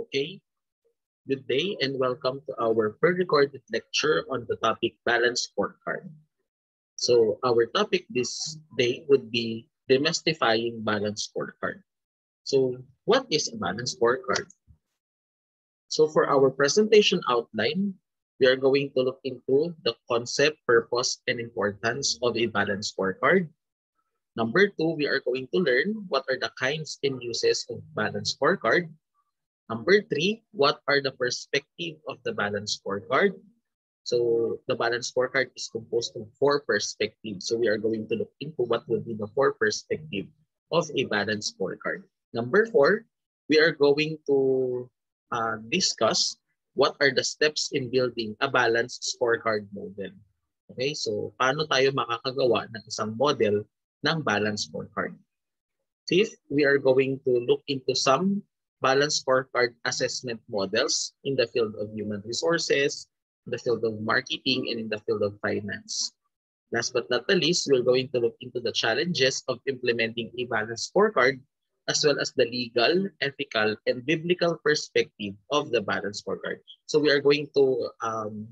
Okay. Good day and welcome to our pre-recorded lecture on the topic balance scorecard. So our topic this day would be demystifying balance scorecard. So what is a balance scorecard? So for our presentation outline, we are going to look into the concept, purpose, and importance of a balance scorecard. Number two, we are going to learn what are the kinds and uses of balance scorecard. Number three, what are the perspective of the balance scorecard? So the balance scorecard is composed of four perspectives. So we are going to look into what will be the four perspective of a balance scorecard. Number four, we are going to uh, discuss what are the steps in building a balanced scorecard model. Okay, so paano tayo makakagawa ng isang model ng balanced scorecard. Fifth, we are going to look into some balanced scorecard assessment models in the field of human resources, the field of marketing, and in the field of finance. Last but not the least, we're going to look into the challenges of implementing a balanced scorecard as well as the legal, ethical, and biblical perspective of the balance scorecard. So we are going to um,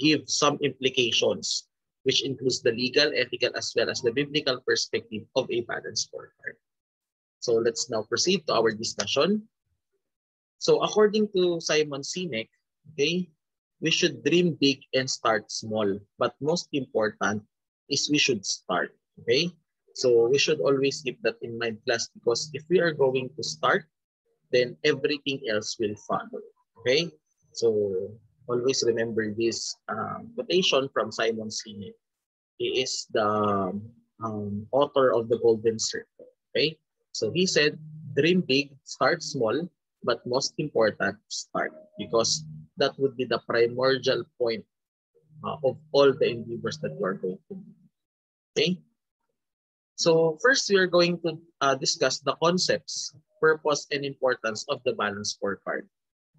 give some implications, which includes the legal, ethical, as well as the biblical perspective of a balance scorecard. So let's now proceed to our discussion. So according to Simon Sinek, okay, we should dream big and start small. But most important is we should start, okay? So we should always keep that in mind class because if we are going to start, then everything else will follow. Okay? So always remember this um, quotation from Simon Sinek. He is the um, author of the Golden Circle. Okay? So he said, dream big, start small, but most important, start. Because that would be the primordial point uh, of all the endeavors that you are going to do. Okay? So first, we are going to uh, discuss the concepts, purpose, and importance of the balance scorecard.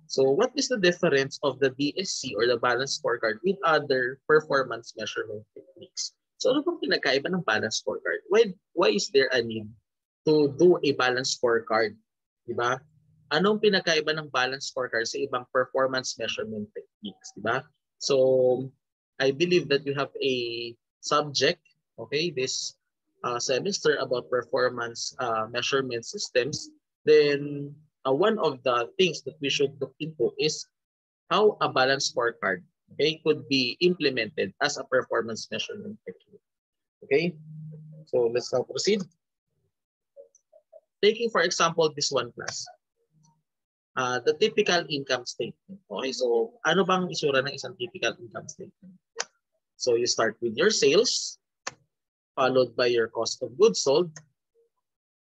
So what is the difference of the BSC or the balance scorecard with other performance measurement techniques? So ano bang pinagkaiba ng balance scorecard? Why, why is there a need to do a balance scorecard? Diba? Anong pinagkaiba ng balance scorecard sa ibang performance measurement techniques? Diba? So I believe that you have a subject, okay, this uh, semester about performance uh, measurement systems, then uh, one of the things that we should look into is how a balance scorecard okay, could be implemented as a performance measurement technique. Okay, so let's now proceed. Taking for example this one class. Uh, the typical income statement. Okay, so ano bang isura ng isang typical income statement? So you start with your sales, followed by your cost of goods sold.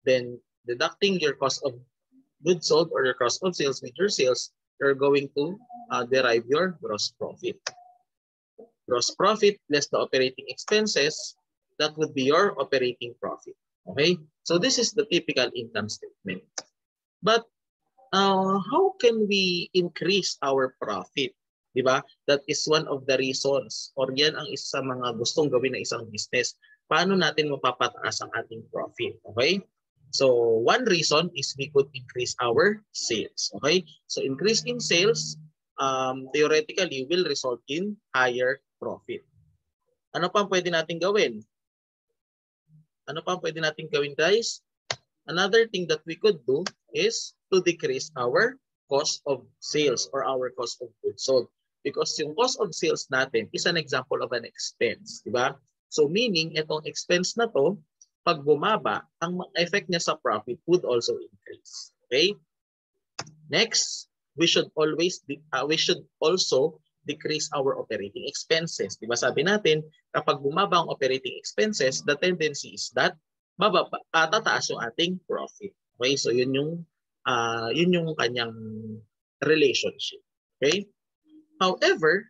Then deducting your cost of goods sold or your cost of sales with your sales, you're going to uh, derive your gross profit. Gross profit less the operating expenses, that would be your operating profit. Okay? So this is the typical income statement. But uh, how can we increase our profit? Diba? That is one of the reasons or yan ang isa mga gustong gawin ng isang business paano natin mapapataas ang ating profit. Okay? So, one reason is we could increase our sales. Okay? So, increasing sales um, theoretically will result in higher profit. Ano pa pwede natin gawin? Ano pa pwede natin gawin guys? Another thing that we could do is to decrease our cost of sales or our cost of goods sold. Because yung cost of sales natin is an example of an expense. Di ba? So meaning, itong expense na to, pag bumaba, ang effect niya sa profit would also increase. Okay? Next, we should always, uh, we should also decrease our operating expenses. Di ba sabi natin, kapag bumaba ang operating expenses, the tendency is that bababa, uh, tataas yung ating profit. Okay? So yun yung, uh, yun yung kanyang relationship. Okay? However,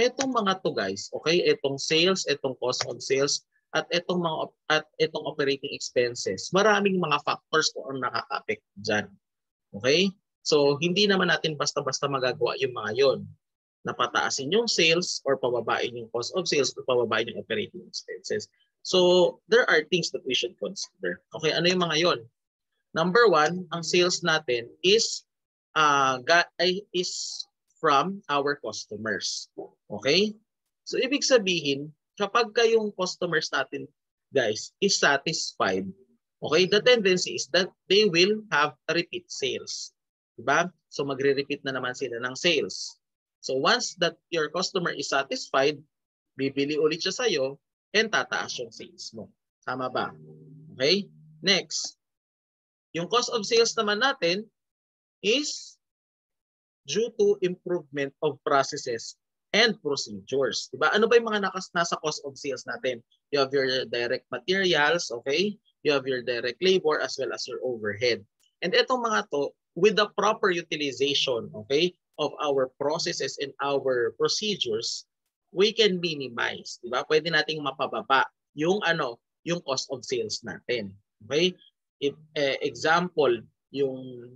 Etong mga to guys, okay, etong sales, etong cost of sales, at etong mga at etong operating expenses, maraming mga factors kung ang nakaka-affect diyan. Okay? So hindi naman natin basta-basta magagawa yung mga 'yon. Napataasin yung sales or pababain yung cost of sales or pababain yung operating expenses. So there are things that we should consider. Okay, ano yung mga 'yon? Number one, ang sales natin is uh, is from our customers. Okay? So ibig sabihin, kapag kayong customers natin guys is satisfied, okay, the tendency is that they will have repeat sales. Diba? So magre-repeat na naman sila ng sales. So once that your customer is satisfied, bibili ulit siya sa'yo and tataas yung sales mo. Tama ba? Okay? Next. Yung cost of sales naman natin is due to improvement of processes and procedures. Diba? Ano ba yung mga nakas nasa cost of sales natin? You have your direct materials, okay? You have your direct labor as well as your overhead. And itong mga to, with the proper utilization, okay, of our processes and our procedures, we can minimize, di ba? Pwede nating mapababa yung ano, yung cost of sales natin. Okay? If, eh, example, yung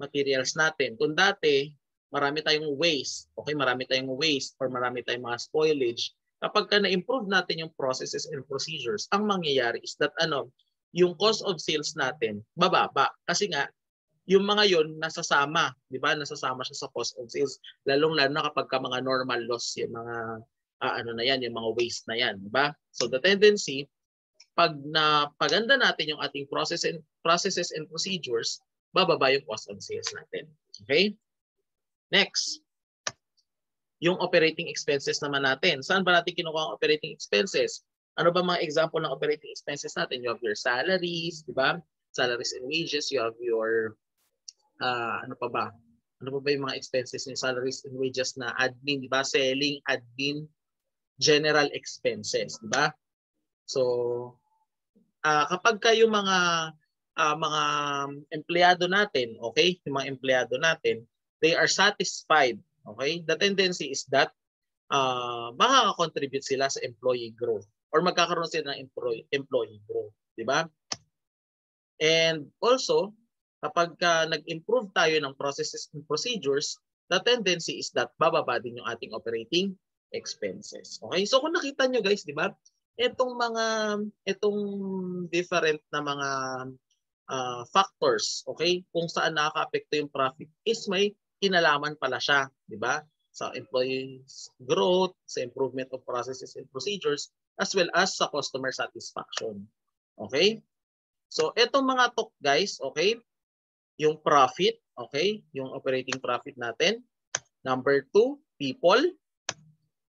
materials natin. Kung dati, marami tayong waste, okay, marami tayong waste or marami tayong mga spoilage, kapag ka na-improve natin yung processes and procedures, ang mangyayari is that ano, yung cost of sales natin bababa. Kasi nga, yung mga yon nasasama, di ba? Nasasama siya sa cost of sales. Lalong-lalo na kapag ka mga normal loss, yung mga uh, ano na yan, yung mga waste na yan, di ba? So the tendency, pag na paganda natin yung ating process and, processes and procedures, bababa yung cost of sales natin. Okay? Next, yung operating expenses naman natin. Saan ba natin kinukuha ang operating expenses? Ano ba mga example ng operating expenses natin? You have your salaries, di ba? Salaries and wages. You have your, uh, ano pa ba? Ano pa ba yung mga expenses ni salaries and wages na admin, di ba? Selling, admin, general expenses, di ba? So, uh, kapag kayo mga uh, mga empleyado natin, okay? Yung mga empleyado natin, they are satisfied, okay? The tendency is that uh, makaka-contribute sila sa employee growth or magkakaroon sila ng employee, employee growth, di ba? And also, kapag uh, nag-improve tayo ng processes and procedures, the tendency is that bababa din yung ating operating expenses. Okay? So kung nakita nyo guys, di ba? Itong mga, itong different na mga uh, factors, okay? Kung saan nakaka-apekto yung profit is may kinalaman pala siya, di ba? Sa employees growth, sa improvement of processes and procedures, as well as sa customer satisfaction. Okay? So, etong mga talk guys, okay? Yung profit, okay? Yung operating profit natin. Number two, people.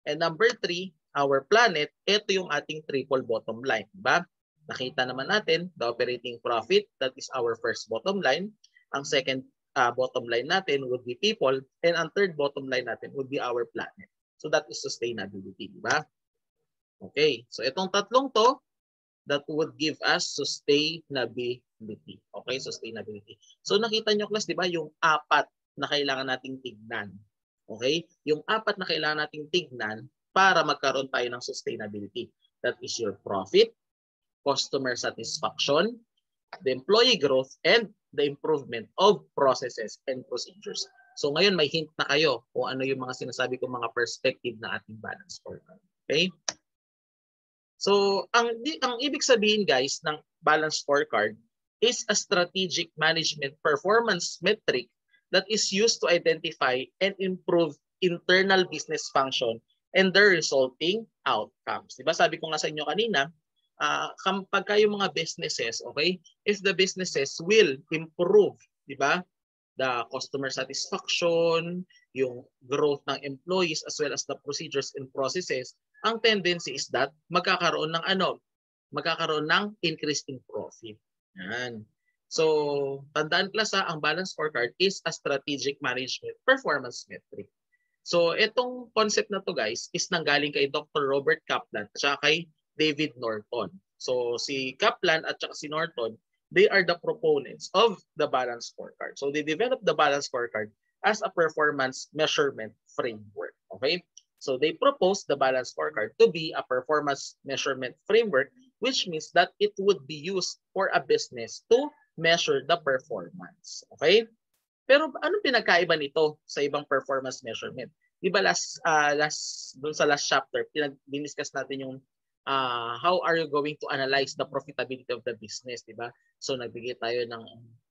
And number three, our planet. Ito yung ating triple bottom line. Diba? Nakita naman natin, the operating profit, that is our first bottom line. Ang second uh, bottom line natin would be people and ang third bottom line natin would be our planet. So that is sustainability, di ba? Okay, so itong tatlong to, that would give us sustainability. Okay, sustainability. So nakita nyo class, di ba, yung apat na kailangan nating tignan. Okay? Yung apat na kailangan nating tignan para magkaroon tayo ng sustainability. That is your profit, customer satisfaction, the employee growth, and the improvement of processes and procedures. So ngayon may hint na kayo kung ano yung mga sinasabi kong mga perspective na ating balance scorecard. Okay? So ang ang ibig sabihin guys ng balance scorecard is a strategic management performance metric that is used to identify and improve internal business function and their resulting outcomes. Diba sabi ko nga sa inyo kanina, uh, kapag kayo mga businesses, okay, if the businesses will improve, di ba, the customer satisfaction, yung growth ng employees as well as the procedures and processes, ang tendency is that magkakaroon ng ano, magkakaroon ng increase in profit. Yan. So, tandaan klasa, ang balance scorecard is a strategic management performance metric. So, itong concept na to guys is nanggaling kay Dr. Robert Kaplan at kay David Norton. So si Kaplan at saka si Norton, they are the proponents of the balance scorecard. So they developed the balance scorecard as a performance measurement framework. Okay? So they proposed the balance scorecard to be a performance measurement framework which means that it would be used for a business to measure the performance. Okay? Pero anong pinagkaiba nito sa ibang performance measurement? Di ba last, uh, last, dun sa last chapter, pinag, diniscuss natin yung uh, how are you going to analyze the profitability of the business, di ba? So nagbigay tayo ng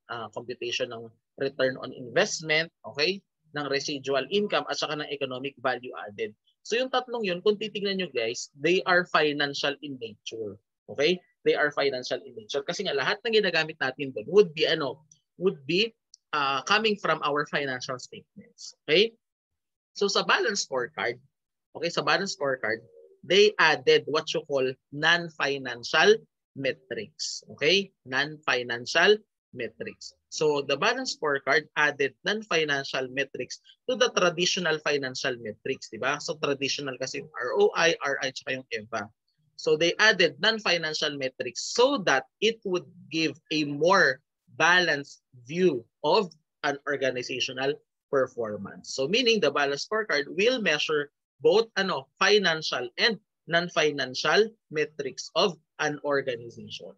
uh, computation ng return on investment, okay? ng residual income at saka ng economic value added. So yung tatlong yun, kung titingnan nyo guys, they are financial in nature. Okay? They are financial in nature. Kasi nga lahat ng ginagamit natin doon would be ano, would be uh, coming from our financial statements. Okay? So sa balance scorecard, okay, sa balance scorecard, they added what you call non-financial metrics. Okay? Non-financial metrics. So the balance scorecard added non-financial metrics to the traditional financial metrics, di ba? So traditional kasi ROI, RI, tsaka yung EVA. So they added non-financial metrics so that it would give a more balanced view of an organizational performance. So meaning the balance scorecard will measure both ano financial and non-financial metrics of an organization.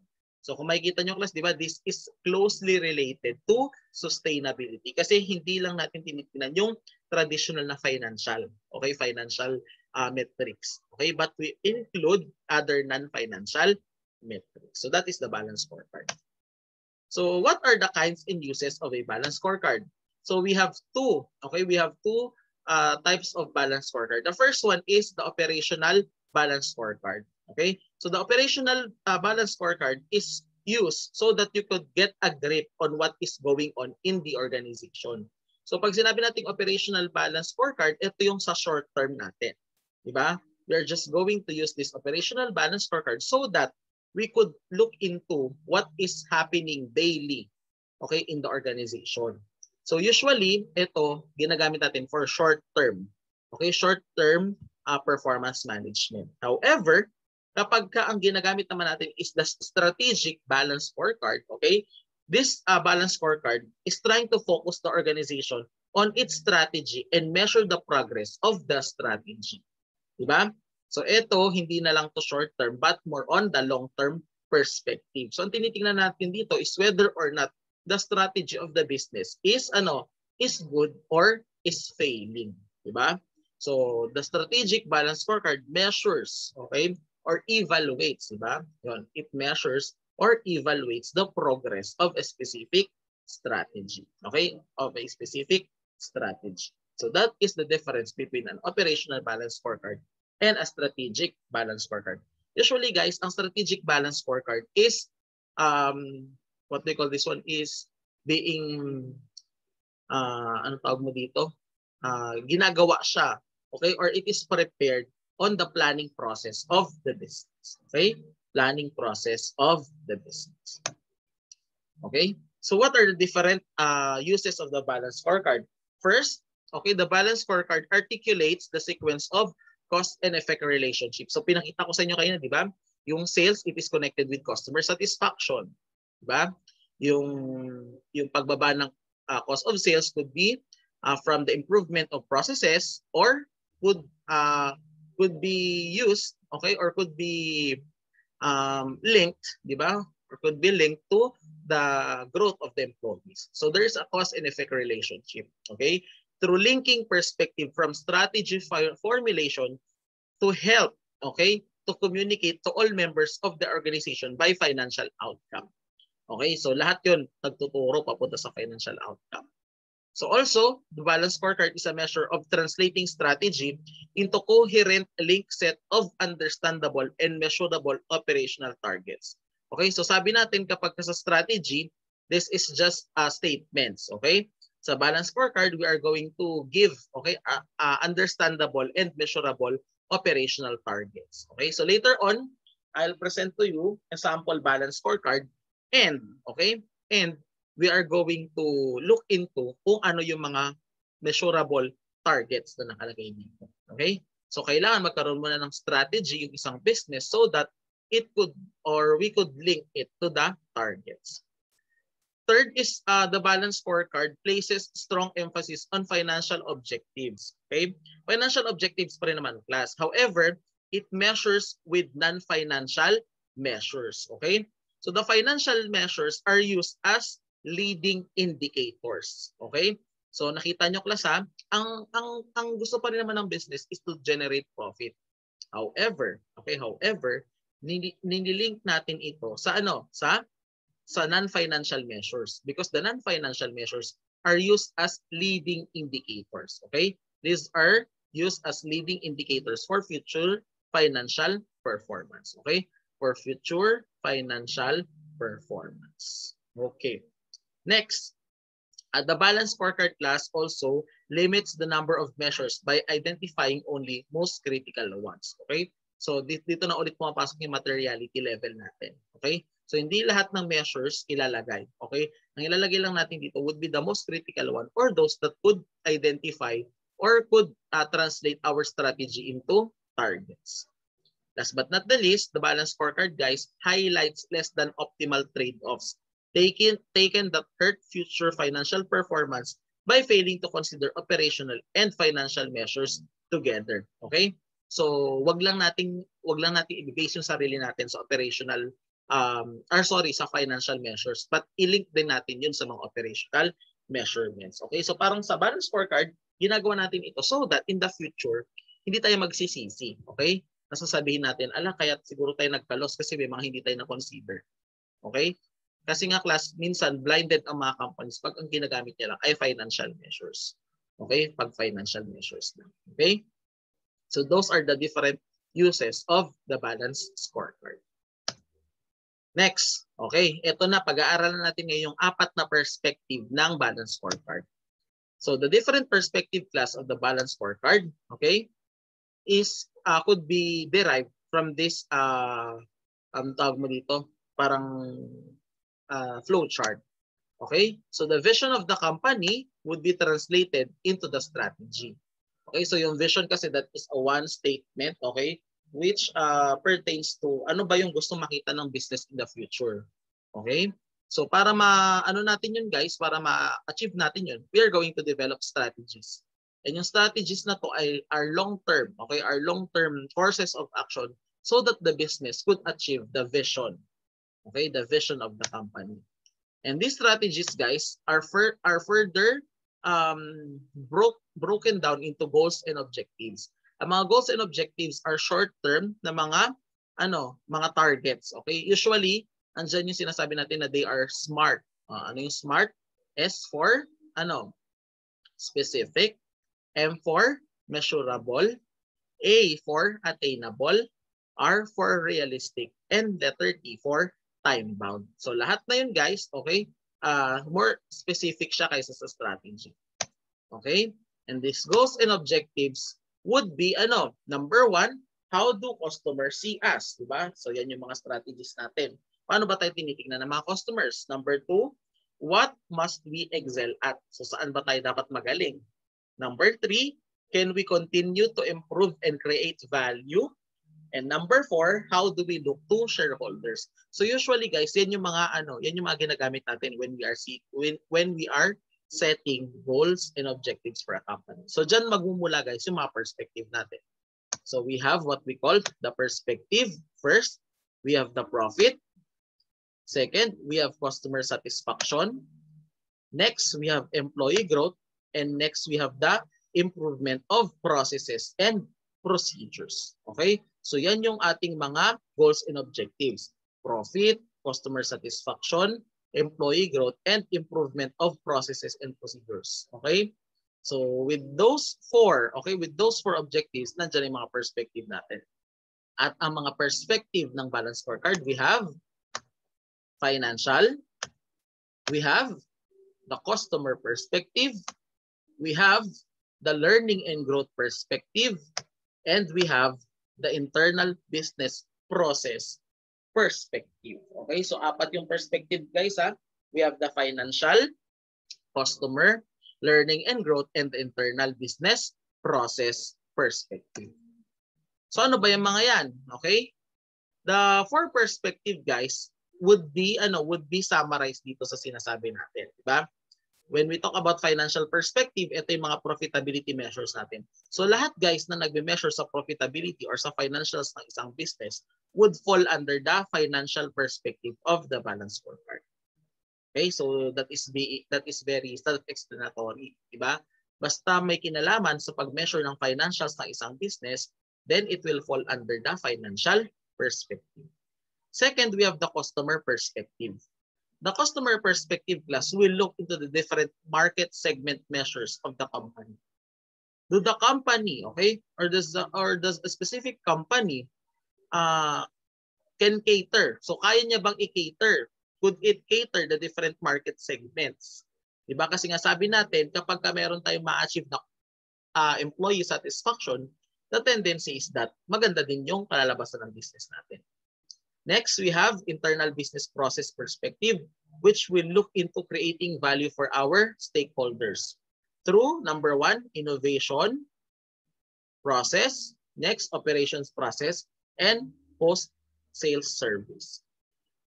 So kung makikita nyo class, di ba, this is closely related to sustainability. Kasi hindi lang natin tinitingnan yung traditional na financial, okay, financial uh, metrics. Okay, but we include other non-financial metrics. So that is the balance scorecard. So what are the kinds and uses of a balance scorecard? So we have two, okay, we have two uh, types of balance scorecard. The first one is the operational balance scorecard. Okay? So the operational uh, balance scorecard is used so that you could get a grip on what is going on in the organization. So pag sinabi nating operational balance scorecard, ito yung sa short term natin. Di ba? We are just going to use this operational balance scorecard so that we could look into what is happening daily okay in the organization. So usually ito ginagamit natin for short term. Okay, short term uh, performance management. However, Kapag ka ang ginagamit naman natin is the strategic balance scorecard, okay? This uh, balance scorecard is trying to focus the organization on its strategy and measure the progress of the strategy. Diba? So ito, hindi na lang to short term but more on the long term perspective. So ang tinitingnan natin dito is whether or not the strategy of the business is ano, is good or is failing, di ba? So the strategic balance scorecard measures, okay, or evaluates, di ba? It measures or evaluates the progress of a specific strategy. Okay? Of a specific strategy. So that is the difference between an operational balance scorecard and a strategic balance scorecard. Usually guys, ang strategic balance scorecard is um what they call this one is being uh ano tawag mo dito? Uh, ginagawa siya, okay? Or it is prepared on the planning process of the business. Okay? Planning process of the business. Okay? So what are the different uh, uses of the balance scorecard? First, okay, the balance scorecard articulates the sequence of cost and effect relationship. So pinakita ko sa inyo kanina, di ba? Yung sales, it is connected with customer satisfaction. Di ba? Yung, yung pagbaba ng uh, cost of sales could be uh, from the improvement of processes or could uh, could be used, okay, or could be um, linked, di ba? Or could be linked to the growth of the employees. So there's a cause and effect relationship, okay? Through linking perspective from strategy formulation to help, okay, to communicate to all members of the organization by financial outcome. Okay, so lahat yun nagtuturo papunta sa financial outcome. So also, the balance scorecard is a measure of translating strategy into coherent link set of understandable and measurable operational targets. Okay, so sabi natin kapag sa strategy, this is just uh, statements. Okay, sa balance scorecard, we are going to give okay uh, uh, understandable and measurable operational targets. Okay, so later on, I'll present to you a sample balance scorecard and okay, and we are going to look into kung ano yung mga measurable targets na nakalagay dito. Okay? So kailangan magkaroon muna ng strategy yung isang business so that it could or we could link it to the targets. Third is uh, the balance scorecard places strong emphasis on financial objectives. Okay? Financial objectives pa rin naman class. However, it measures with non-financial measures. Okay? So the financial measures are used as leading indicators. Okay? So nakita nyo class ha, ang, ang, ang gusto pa rin naman ng business is to generate profit. However, okay, however, nililink natin ito sa ano? Sa sa non-financial measures because the non-financial measures are used as leading indicators. Okay? These are used as leading indicators for future financial performance. Okay? For future financial performance. Okay. Next, uh, the balance scorecard class also limits the number of measures by identifying only most critical ones. Okay? So dito na ulit pumapasok yung materiality level natin. Okay? So hindi lahat ng measures ilalagay. Okay? Ang ilalagay lang natin dito would be the most critical one or those that could identify or could uh, translate our strategy into targets. Last but not the least, the balance scorecard guys highlights less than optimal trade-offs taken, taken that hurt future financial performance by failing to consider operational and financial measures together. Okay? So, wag lang nating wag lang nating i-base yung sarili natin sa operational um, or sorry, sa financial measures. But i-link din natin yun sa mga operational measurements. Okay, so parang sa balance scorecard, ginagawa natin ito so that in the future, hindi tayo magsisisi. Okay? Nasasabihin natin, ala, kaya siguro tayo nagka-loss kasi may mga hindi tayo na-consider. Okay? Kasi nga class, minsan blinded ang mga companies pag ang ginagamit nila ay financial measures. Okay? Pag financial measures lang. Okay? So those are the different uses of the balance scorecard. Next, okay, ito na pag-aaralan natin ngayong apat na perspective ng balance scorecard. So the different perspective class of the balance scorecard, okay, is uh, could be derived from this uh um tawag mo dito, parang uh, flow chart. Okay? So the vision of the company would be translated into the strategy. Okay? So yung vision kasi that is a one statement, okay? Which uh, pertains to ano ba yung gusto makita ng business in the future. Okay? So para ma ano natin yun guys, para ma-achieve natin yun, we are going to develop strategies. And yung strategies na to ay are long term, okay? Are long term courses of action so that the business could achieve the vision. Okay? The vision of the company. And these strategies guys are for, are further um broke broken down into goals and objectives. Ang mga goals and objectives are short-term na mga ano, mga targets. Okay? Usually, andyan yung sinasabi natin na they are SMART. Uh, ano yung SMART? S for ano? Specific. M for measurable. A for attainable. R for realistic. And letter T for time-bound. So lahat na yun guys, okay? Uh, more specific siya kaysa sa strategy. Okay? And these goals and objectives would be ano, number one, how do customers see us? Diba? So yan yung mga strategies natin. Paano ba tayo tinitingnan ng mga customers? Number two, what must we excel at? So saan ba tayo dapat magaling? Number three, can we continue to improve and create value? And number four, how do we look to shareholders? So usually guys, yan yung mga ano, yan yung mga ginagamit natin when we are see, when when we are setting goals and objectives for a company. So dyan magmumula guys yung mga perspective natin. So we have what we call the perspective. First, we have the profit. Second, we have customer satisfaction. Next, we have employee growth. And next, we have the improvement of processes and procedures. Okay? So yan yung ating mga goals and objectives. Profit, customer satisfaction, employee growth, and improvement of processes and procedures. Okay? So with those four, okay, with those four objectives, nandiyan yung mga perspective natin. At ang mga perspective ng balance scorecard, we have financial, we have the customer perspective, we have the learning and growth perspective, and we have the internal business process perspective. Okay, so apat yung perspective guys ha. We have the financial, customer, learning and growth, and internal business process perspective. So ano ba yung mga yan? Okay? The four perspective guys would be ano would be summarized dito sa sinasabi natin, di ba? When we talk about financial perspective, ito yung mga profitability measures natin. So lahat guys na nagme-measure sa profitability or sa financials ng isang business would fall under the financial perspective of the balance scorecard. Okay, so that is be that is very self-explanatory, di ba? Basta may kinalaman sa pag-measure ng financials ng isang business, then it will fall under the financial perspective. Second, we have the customer perspective. The customer perspective class will look into the different market segment measures of the company. Do the company, okay, or does the, or does the specific company uh, can cater? So kaya niya bang i-cater? Could it cater the different market segments? Diba? Kasi nga sabi natin, kapag ka meron tayong ma-achieve na uh, employee satisfaction, the tendency is that maganda din yung kalalabasan ng business natin. Next, we have internal business process perspective, which will look into creating value for our stakeholders through number one, innovation process, next, operations process, and post-sales service.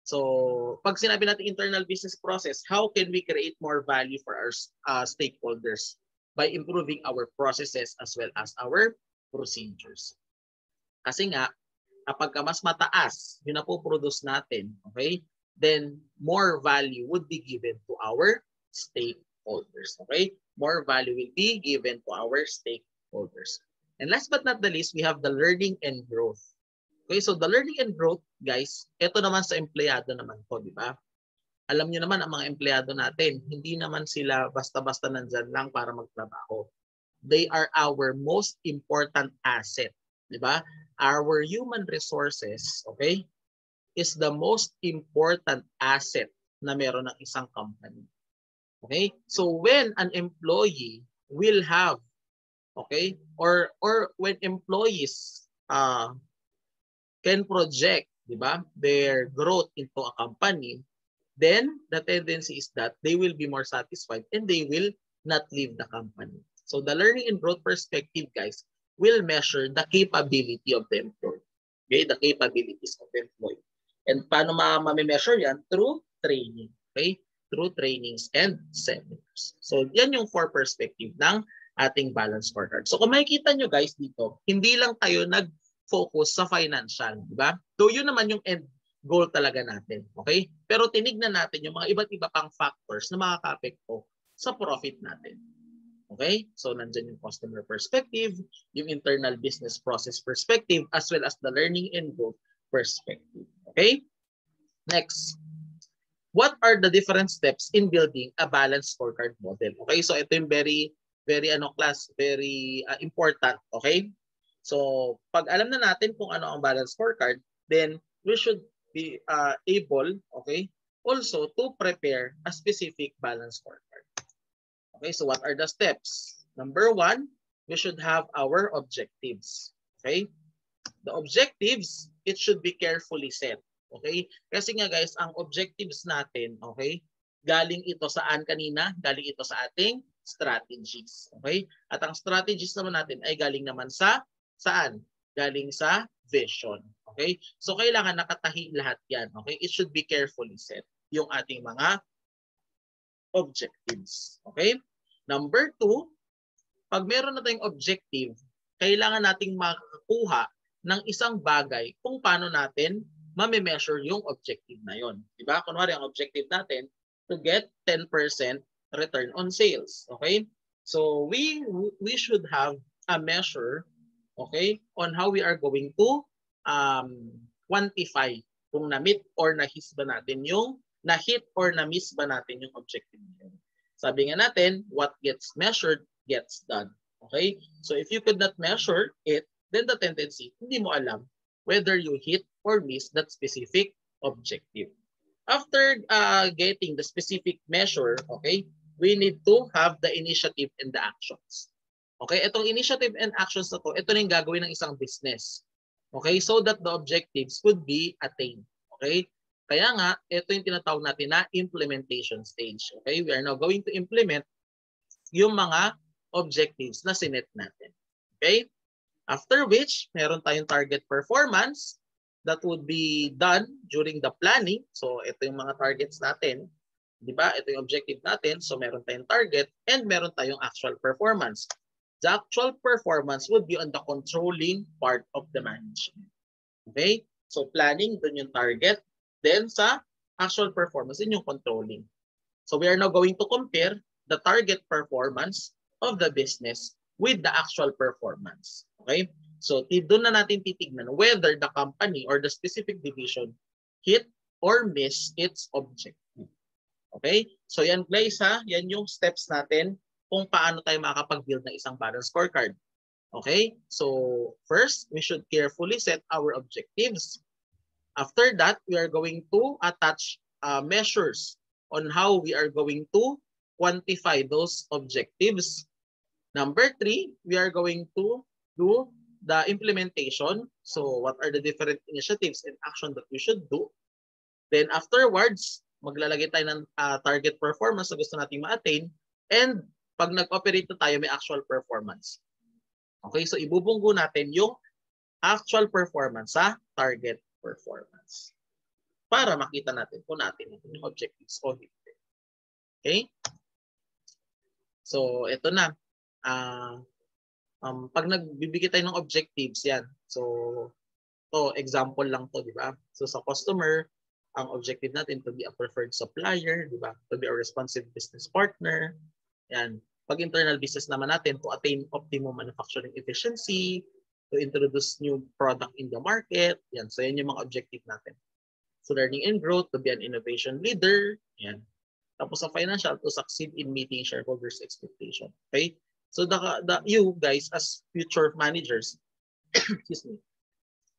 So, pag sinabi natin internal business process, how can we create more value for our uh, stakeholders? By improving our processes as well as our procedures. Kasi nga, kapag mas mataas yung napoproduce natin, okay, then more value would be given to our stakeholders. Okay? More value will be given to our stakeholders. And last but not the least, we have the learning and growth. Okay, so the learning and growth, guys, ito naman sa empleyado naman po, di ba? Alam niyo naman ang mga empleyado natin, hindi naman sila basta-basta nandyan lang para magtrabaho they are our most important asset. Di ba? Our human resources, okay, is the most important asset na meron ng isang company. Okay? So when an employee will have, okay, or or when employees uh, can project, di ba, their growth into a company, then the tendency is that they will be more satisfied and they will not leave the company. So the learning and growth perspective, guys, will measure the capability of the employee. Okay, the capabilities of the employee. And paano ma-measure yan? Through training. Okay? Through trainings and seminars. So yan yung four perspective ng ating balance scorecard. So kung makikita nyo guys dito, hindi lang tayo nag-focus sa financial, di ba? Though yun naman yung end goal talaga natin. Okay? Pero tinignan natin yung mga iba't iba pang factors na makaka-apekto sa profit natin. Okay? So, nandyan yung customer perspective, yung internal business process perspective, as well as the learning and growth perspective. Okay? Next. What are the different steps in building a balanced scorecard model? Okay? So, ito yung very, very ano class, very uh, important. Okay? So, pag alam na natin kung ano ang balanced scorecard, then we should be uh, able, okay, also to prepare a specific balance scorecard. Okay, so what are the steps? Number one, we should have our objectives. Okay? The objectives, it should be carefully set. Okay? Kasi nga guys, ang objectives natin, okay, galing ito saan kanina? Galing ito sa ating strategies. Okay? At ang strategies naman natin ay galing naman sa saan? Galing sa vision. Okay? So kailangan nakatahi lahat 'yan. Okay? It should be carefully set yung ating mga objectives. Okay? Number two, pag meron na tayong objective, kailangan nating makakuha ng isang bagay kung paano natin mame-measure yung objective na yon. Diba? Kunwari, ang objective natin to get 10% return on sales. Okay? So, we we should have a measure okay, on how we are going to um, quantify kung na-meet or na-hit ba natin yung na-hit or na-miss ba natin yung objective niyo. Sabi nga natin, what gets measured gets done. Okay? So if you could not measure it, then the tendency, hindi mo alam whether you hit or miss that specific objective. After uh, getting the specific measure, okay, we need to have the initiative and the actions. Okay, itong initiative and actions na to, ito na yung gagawin ng isang business. Okay, so that the objectives could be attained. Okay, kaya nga, ito yung tinatawag natin na implementation stage. Okay? We are now going to implement yung mga objectives na sinet natin. Okay? After which, meron tayong target performance that would be done during the planning. So, ito yung mga targets natin. Di ba? Ito yung objective natin. So, meron tayong target and meron tayong actual performance. The actual performance would be on the controlling part of the management. Okay? So, planning, dun yung target. Then sa actual performance, in yung controlling. So we are now going to compare the target performance of the business with the actual performance. Okay? So doon na natin titignan whether the company or the specific division hit or miss its objective. Okay? So yan guys ha, yan yung steps natin kung paano tayo makakapag-build ng isang balance scorecard. Okay? So first, we should carefully set our objectives. After that, we are going to attach uh, measures on how we are going to quantify those objectives. Number three, we are going to do the implementation. So what are the different initiatives and action that we should do? Then afterwards, maglalagay tayo ng uh, target performance na gusto nating ma-attain. And pag nag-operate na tayo, may actual performance. Okay, so ibubunggo natin yung actual performance sa target performance. Para makita natin kung natin yung objectives o hindi. Okay? So, ito na. Uh, um, pag nagbibigay tayo ng objectives, yan. So, to example lang to, di ba? So, sa customer, ang objective natin to be a preferred supplier, di ba? To be a responsive business partner. Yan. Pag internal business naman natin, to attain optimum manufacturing efficiency, to introduce new product in the market. Yan. So, yan yung mga objective natin. So, learning and growth, to be an innovation leader. Yan. Tapos sa financial, to succeed in meeting shareholders' expectation. Okay? So the, the you guys as future managers, excuse me,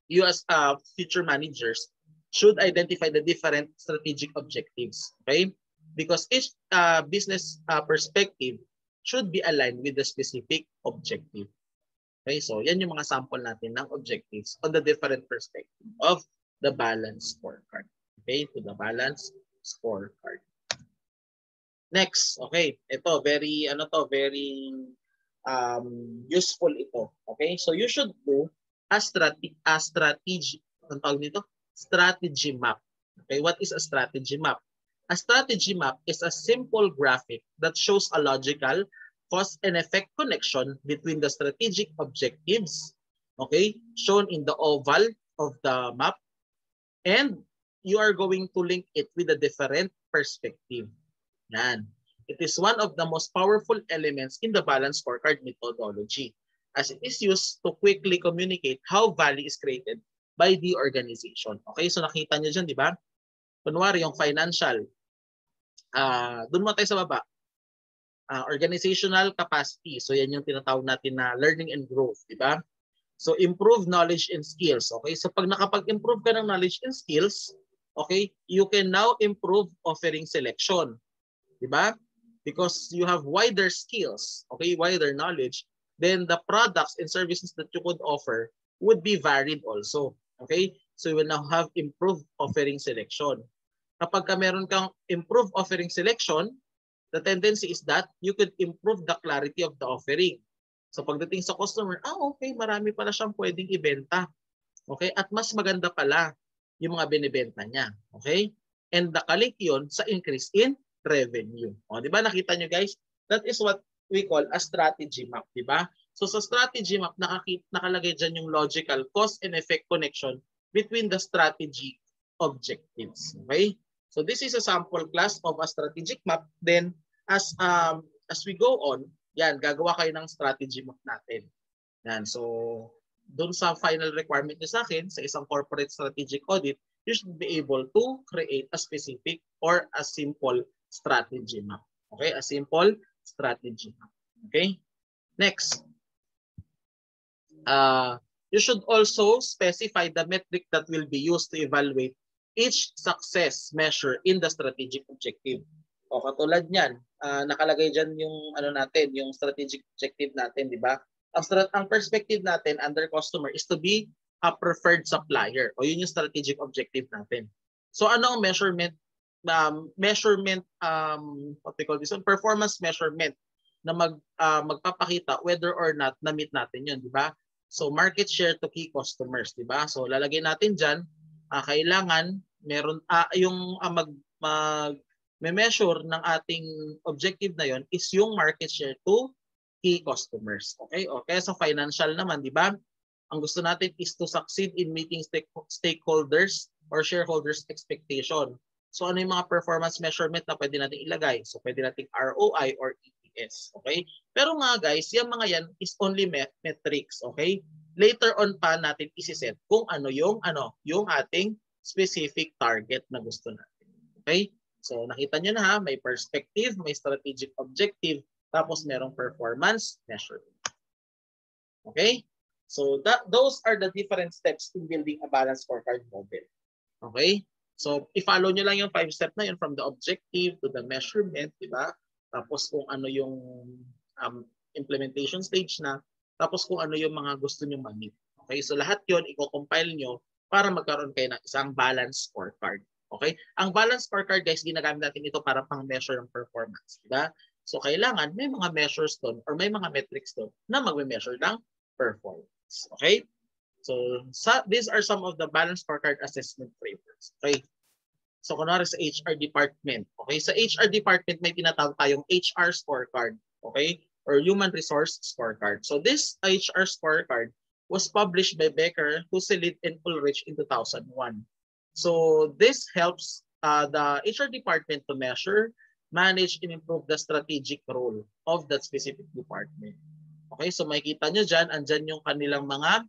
you as uh, future managers should identify the different strategic objectives. Okay? Because each uh, business uh, perspective should be aligned with the specific objective. Okay, so yan yung mga sample natin ng objectives on the different perspective of the balance scorecard. Okay, to the balance scorecard. Next, okay, ito very ano to, very um, useful ito. Okay? So you should do a strategy a strategy ang tawag nito? Strategy map. Okay, what is a strategy map? A strategy map is a simple graphic that shows a logical cause and effect connection between the strategic objectives, okay, shown in the oval of the map, and you are going to link it with a different perspective. Yan. It is one of the most powerful elements in the balance scorecard methodology as it is used to quickly communicate how value is created by the organization. Okay, so nakita niyo dyan, di ba? Kunwari, yung financial, uh, dun mo tayo sa baba. Uh, organizational capacity. So yan yung tinatawag natin na learning and growth, di ba? So improve knowledge and skills. Okay, so pag nakapag-improve ka ng knowledge and skills, okay, you can now improve offering selection. Di ba? because you have wider skills, okay, wider knowledge, then the products and services that you could offer would be varied also. Okay? So you will now have improved offering selection. Kapag ka meron kang improved offering selection, the tendency is that you could improve the clarity of the offering. So pagdating sa customer, ah okay, marami pala siyang pwedeng ibenta. Okay? At mas maganda pala yung mga binibenta niya. Okay? And nakalink yun sa increase in revenue. O, di ba nakita nyo guys? That is what we call a strategy map, di ba? So sa strategy map, nakakit, nakalagay dyan yung logical cause and effect connection between the strategy objectives. Okay? So this is a sample class of a strategic map. Then as um as we go on, yan, gagawa kayo ng strategy map natin. Yan, so doon sa final requirement niyo sa akin, sa isang corporate strategic audit, you should be able to create a specific or a simple strategy map. Okay, a simple strategy map. Okay, next. Uh, you should also specify the metric that will be used to evaluate each success measure in the strategic objective. O katulad niyan, uh, nakalagay diyan yung ano natin, yung strategic objective natin, di ba? Ang, ang perspective natin under customer is to be a preferred supplier. O yun yung strategic objective natin. So ano ang measurement um, measurement um what we call this one performance measurement na mag uh, magpapakita whether or not na-meet natin 'yun, di ba? So market share to key customers, di ba? So lalagay natin diyan uh, kailangan meron uh, yung uh, mag mag me-measure ng ating objective na 'yon is yung market share to key customers. Okay? Okay, sa financial naman, di ba? Ang gusto natin is to succeed in meeting stake stakeholders or shareholders expectation. So ano yung mga performance measurement na pwede natin ilagay? So pwede nating ROI or EPS. Okay? Pero mga guys, yung mga yan is only met metrics. Okay? later on pa natin isi-set kung ano yung ano, yung ating specific target na gusto natin. Okay? So nakita niyo na ha, may perspective, may strategic objective, tapos merong performance measurement. Okay? So that those are the different steps in building a balanced scorecard model. Okay? So i-follow niyo lang yung five step na yun from the objective to the measurement, di ba? Tapos kung ano yung um, implementation stage na, tapos kung ano yung mga gusto niyo ma-meet. Okay? So lahat 'yon i-compile niyo para magkaroon kayo ng isang balanced scorecard. Okay? Ang balanced scorecard guys, ginagamit natin ito para pang-measure ng performance, di ba? So kailangan may mga measures doon or may mga metrics doon na magme-measure ng performance. Okay? So, sa, these are some of the balanced scorecard assessment frameworks. Okay? So, kunwari sa HR department. Okay? Sa HR department, may tinatawag tayong HR scorecard. Okay? Or Human Resource Scorecard. So, this HR scorecard was published by Becker, Huselit, and Ulrich in 2001. So, this helps uh, the HR department to measure, manage, and improve the strategic role of that specific department. Okay, so makikita nyo dyan, andyan yung kanilang mga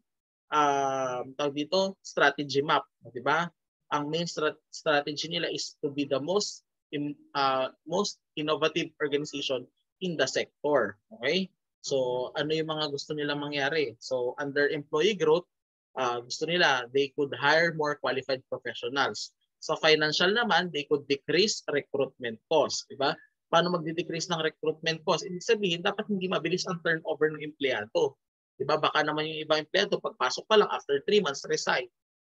uh, tawag dito, strategy map. Di ba? Ang main strat- strategy nila is to be the most in, uh, most innovative organization in the sector. Okay? So, ano yung mga gusto nila mangyari? So, under employee growth, uh, gusto nila, they could hire more qualified professionals. Sa financial naman, they could decrease recruitment costs. Diba? paano magde-decrease ng recruitment cost? Ibig sabihin, dapat hindi mabilis ang turnover ng empleyado. Diba? Baka naman yung ibang empleyado, pagpasok pa lang, after 3 months, resign.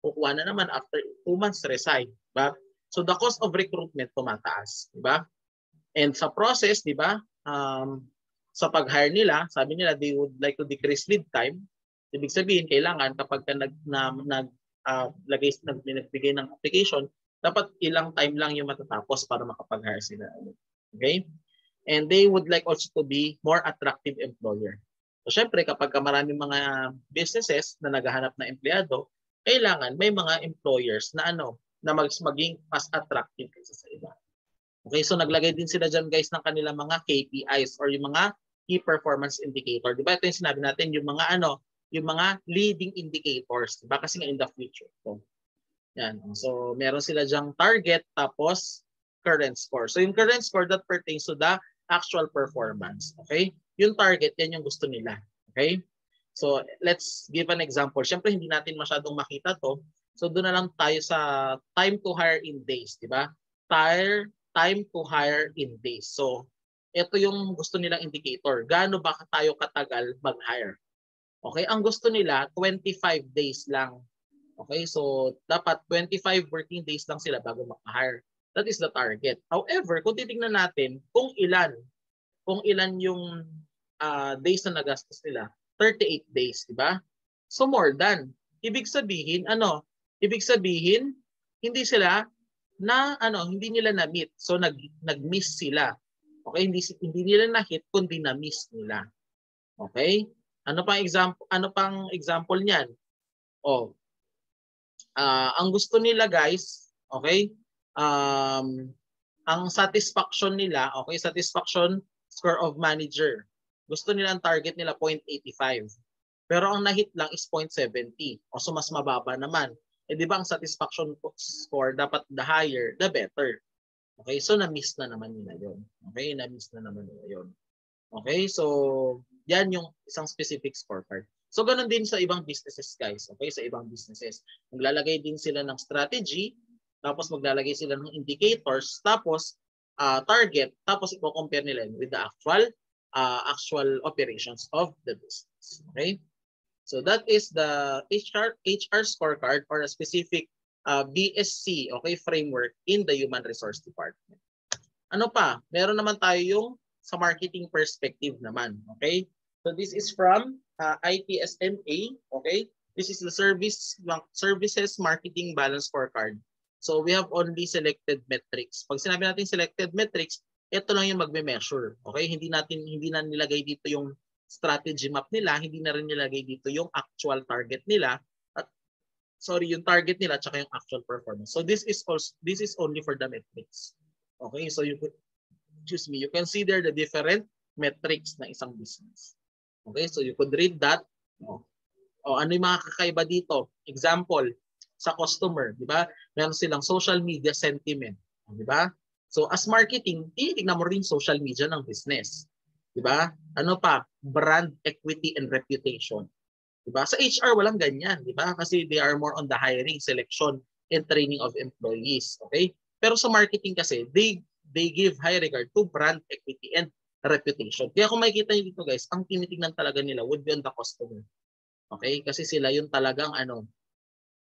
Kukuha na naman, after 2 months, resign. Diba? So the cost of recruitment tumataas. Diba? And sa process, diba, um, sa pag-hire nila, sabi nila they would like to decrease lead time. Ibig sabihin, kailangan kapag ka nag, na, nag, uh, lagay, nag, nagbigay ng application, dapat ilang time lang yung matatapos para makapag-hire sila. Okay? And they would like also to be more attractive employer. So syempre kapag maraming mga businesses na naghahanap ng empleyado, kailangan may mga employers na ano, na mag maging mas attractive kaysa sa iba. Okay, so naglagay din sila diyan guys ng kanilang mga KPIs or yung mga key performance indicator. Di ba? Ito yung sinabi natin, yung mga ano, yung mga leading indicators. Di ba? Kasi nga in the future. So, yan. So, meron sila diyang target tapos current score. So yung current score that pertains to the actual performance. Okay? Yung target, yan yung gusto nila. Okay? So let's give an example. Siyempre hindi natin masyadong makita to. So doon na lang tayo sa time to hire in days, di ba? Tire, time to hire in days. So ito yung gusto nilang indicator. Gaano ba tayo katagal mag-hire? Okay, ang gusto nila 25 days lang. Okay, so dapat 25 working days lang sila bago mag-hire. That is the target. However, kung titingnan natin kung ilan, kung ilan yung uh, days na nagastos nila, 38 days, di ba? So more than. Ibig sabihin, ano? Ibig sabihin, hindi sila na ano, hindi nila na-meet. So nag nag-miss sila. Okay, hindi hindi nila na-hit kundi na-miss nila. Okay? Ano pang example ano pang example niyan? Oh. Uh, ang gusto nila guys, okay? um, ang satisfaction nila, okay, satisfaction score of manager. Gusto nila ang target nila 0.85. Pero ang nahit lang is 0.70. O so mas mababa naman. Eh di ba ang satisfaction score dapat the higher, the better. Okay, so na-miss na naman nila 'yon. Okay, na-miss na naman nila 'yon. Okay, so yan yung isang specific scorecard. So ganun din sa ibang businesses guys. Okay, sa ibang businesses. Maglalagay din sila ng strategy tapos maglalagay sila ng indicators, tapos uh, target, tapos i-compare nila with the actual uh, actual operations of the business. Okay? So that is the HR HR scorecard or a specific uh, BSC okay framework in the human resource department. Ano pa? Meron naman tayo yung sa marketing perspective naman, okay? So this is from uh, ITSMA, okay? This is the service services marketing balance scorecard. So we have only selected metrics. Pag sinabi natin selected metrics, ito lang yung magme-measure. Okay? Hindi natin hindi na nilagay dito yung strategy map nila, hindi na rin nilagay dito yung actual target nila sorry, yung target nila at yung actual performance. So this is also this is only for the metrics. Okay? So you could excuse me, you consider the different metrics ng isang business. Okay? So you could read that. No? O ano yung mga kakaiba dito? Example, sa customer, di ba? Meron silang social media sentiment, di ba? So as marketing, tinitingnan mo rin social media ng business. Di ba? Ano pa? Brand equity and reputation. Di ba? Sa HR walang ganyan, di ba? Kasi they are more on the hiring, selection, and training of employees, okay? Pero sa marketing kasi, they they give high regard to brand equity and reputation. Kaya kung makikita niyo dito guys, ang tinitingnan talaga nila would be on the customer. Okay? Kasi sila yung talagang ano,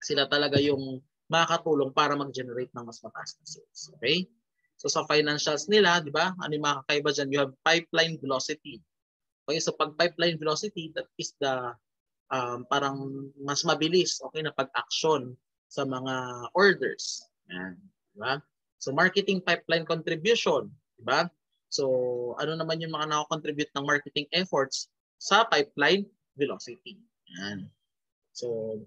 sila talaga yung makakatulong para mag-generate ng mas mataas na sales. Okay? So sa financials nila, di ba? Ano yung mga kakaiba dyan? You have pipeline velocity. Okay, so pag pipeline velocity, that is the um, parang mas mabilis okay, na pag-action sa mga orders. Yan, di ba? So marketing pipeline contribution, di ba? So ano naman yung mga nako-contribute ng marketing efforts sa pipeline velocity. Yan. So